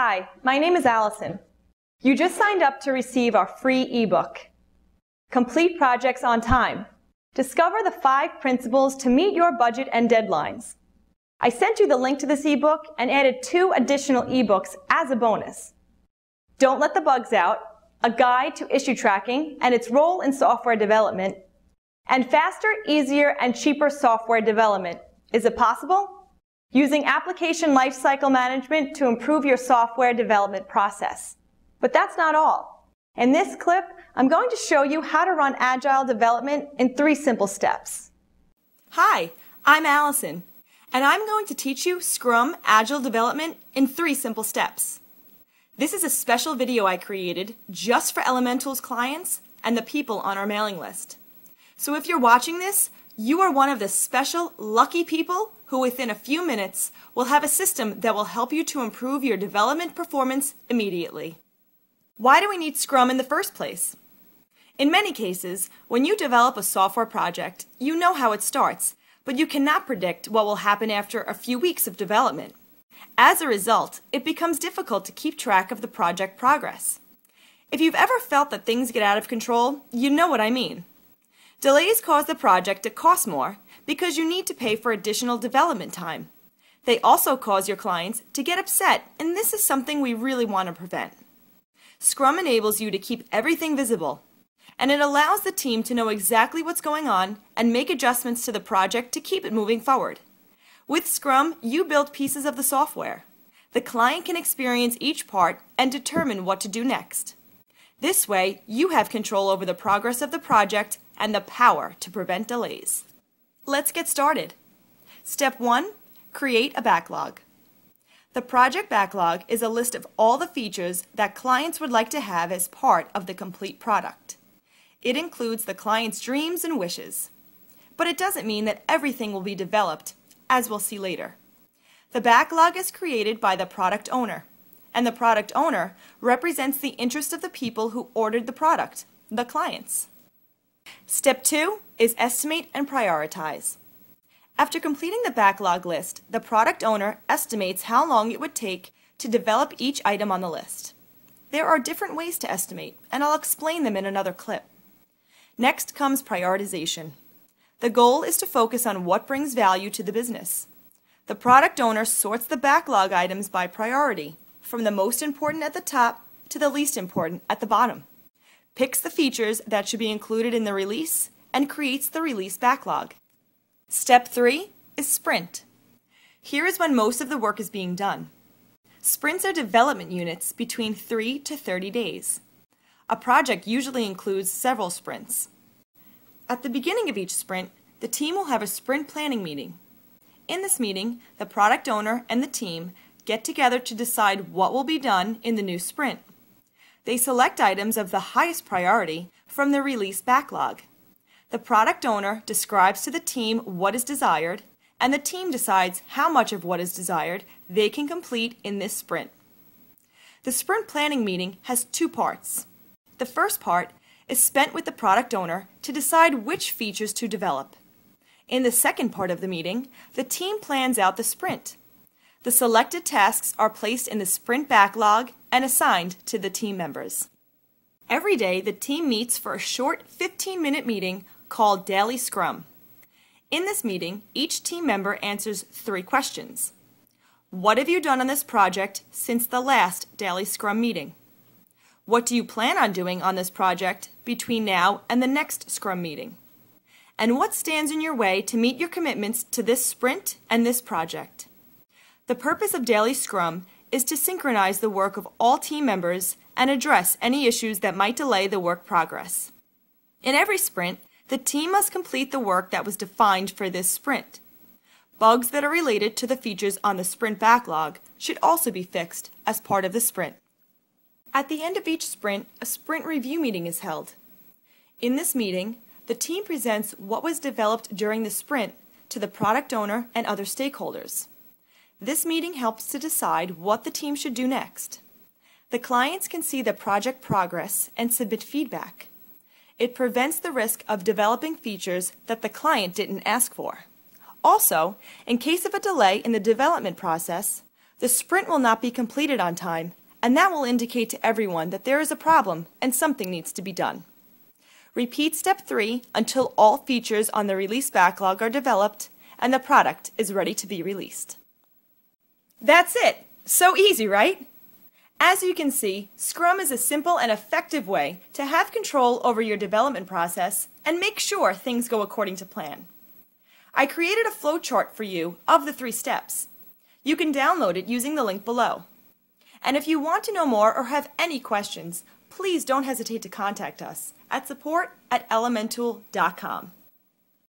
Hi, my name is Allison. You just signed up to receive our free ebook, Complete Projects on Time. Discover the five principles to meet your budget and deadlines. I sent you the link to this ebook and added two additional ebooks as a bonus. Don't let the bugs out, a guide to issue tracking and its role in software development, and faster, easier, and cheaper software development. Is it possible? Using application lifecycle management to improve your software development process. But that's not all. In this clip, I'm going to show you how to run agile development in three simple steps. Hi, I'm Allison, and I'm going to teach you Scrum Agile Development in three simple steps. This is a special video I created just for Elementool's clients and the people on our mailing list. So if you're watching this, you are one of the special, lucky people who within a few minutes will have a system that will help you to improve your development performance immediately. Why do we need Scrum in the first place? In many cases, when you develop a software project, you know how it starts, but you cannot predict what will happen after a few weeks of development. As a result, it becomes difficult to keep track of the project progress. If you've ever felt that things get out of control, you know what I mean. Delays cause the project to cost more because you need to pay for additional development time. They also cause your clients to get upset, and this is something we really want to prevent. Scrum enables you to keep everything visible, and it allows the team to know exactly what's going on and make adjustments to the project to keep it moving forward. With Scrum, you build pieces of the software. The client can experience each part and determine what to do next. This way, you have control over the progress of the project and the power to prevent delays. Let's get started. Step 1 Create a backlog. The project backlog is a list of all the features that clients would like to have as part of the complete product. It includes the client's dreams and wishes. But it doesn't mean that everything will be developed, as we'll see later. The backlog is created by the product owner, and the product owner represents the interest of the people who ordered the product, the clients. Step 2 is estimate and prioritize. After completing the backlog list, the product owner estimates how long it would take to develop each item on the list. There are different ways to estimate, and I'll explain them in another clip. Next comes prioritization. The goal is to focus on what brings value to the business. The product owner sorts the backlog items by priority, from the most important at the top to the least important at the bottom picks the features that should be included in the release, and creates the release backlog. Step 3 is sprint. Here is when most of the work is being done. Sprints are development units between 3 to 30 days. A project usually includes several sprints. At the beginning of each sprint, the team will have a sprint planning meeting. In this meeting, the product owner and the team get together to decide what will be done in the new sprint. They select items of the highest priority from the release backlog. The product owner describes to the team what is desired, and the team decides how much of what is desired they can complete in this sprint. The sprint planning meeting has two parts. The first part is spent with the product owner to decide which features to develop. In the second part of the meeting, the team plans out the sprint. The selected tasks are placed in the sprint backlog and assigned to the team members. Every day, the team meets for a short 15 minute meeting called Daily Scrum. In this meeting, each team member answers three questions. What have you done on this project since the last Daily Scrum meeting? What do you plan on doing on this project between now and the next Scrum meeting? And what stands in your way to meet your commitments to this sprint and this project? The purpose of Daily Scrum is to synchronize the work of all team members and address any issues that might delay the work progress. In every sprint, the team must complete the work that was defined for this sprint. Bugs that are related to the features on the sprint backlog should also be fixed as part of the sprint. At the end of each sprint, a sprint review meeting is held. In this meeting, the team presents what was developed during the sprint to the product owner and other stakeholders. This meeting helps to decide what the team should do next. The clients can see the project progress and submit feedback. It prevents the risk of developing features that the client didn't ask for. Also, in case of a delay in the development process, The sprint will not be completed on time, and that will indicate to everyone that there is a problem and something needs to be done. Repeat step 3 until all features on the release backlog are developed and the product is ready to be released. That's it! So easy, right? As you can see, Scrum is a simple and effective way to have control over your development process and make sure things go according to plan. I created a flowchart for you of the three steps. You can download it using the link below. And if you want to know more or have any questions, please don't hesitate to contact us at support at elementool.com.